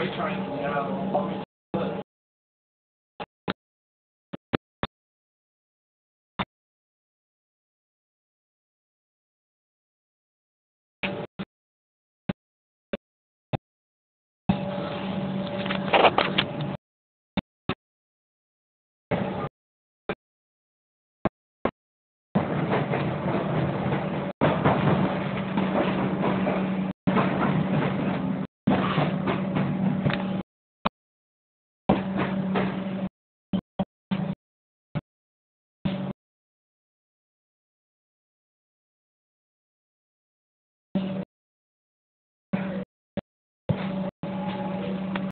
freight train, yeah.